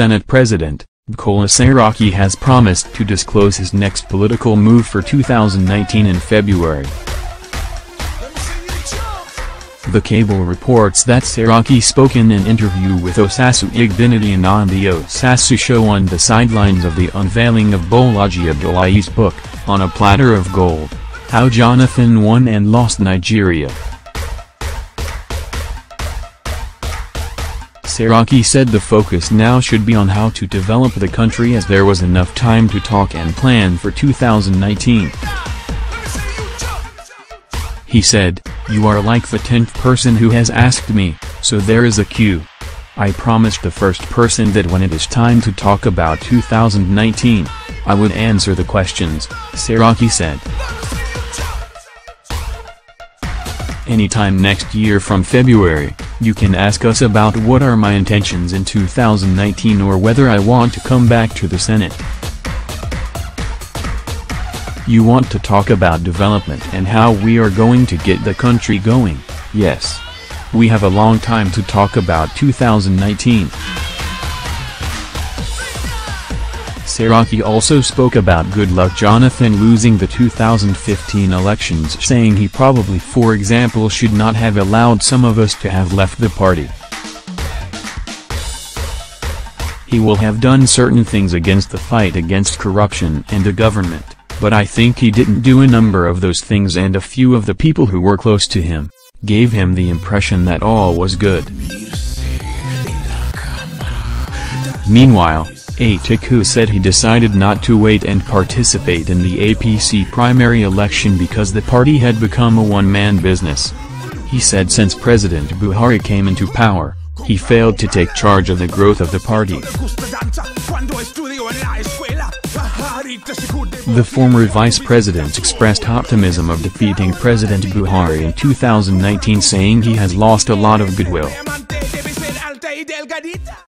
Senate President, Bukola Saraki has promised to disclose his next political move for 2019 in February. TheCable reports that Saraki spoke in an interview with Osasu Igbenedion on the Osasu show on the sidelines of the unveiling of Bolaji Abdullahi's book, On a Platter of Gold, How Jonathan Won and Lost Nigeria. Saraki said the focus now should be on how to develop the country as there was enough time to talk and plan for 2019. He said, You are like the tenth person who has asked me, so there is a queue. I promised the first person that when it is time to talk about 2019, I would answer the questions, Saraki said. Anytime next year from February, you can ask us about what are my intentions in 2019 or whether I want to come back to the Senate. You want to talk about development and how we are going to get the country going, yes. We have a long time to talk about 2019. Saraki also spoke about Goodluck Jonathan losing the 2015 elections saying he probably for example should not have allowed some of us to have left the party. He will have done certain things against the fight against corruption and the government but I think he didn't do a number of those things and a few of the people who were close to him, gave him the impression that all was good. Meanwhile, Atiku said he decided not to wait and participate in the APC primary election because the party had become a one-man business. He said since President Buhari came into power, he failed to take charge of the growth of the party. The former vice president expressed optimism of defeating President Buhari in 2019 saying he has lost a lot of goodwill.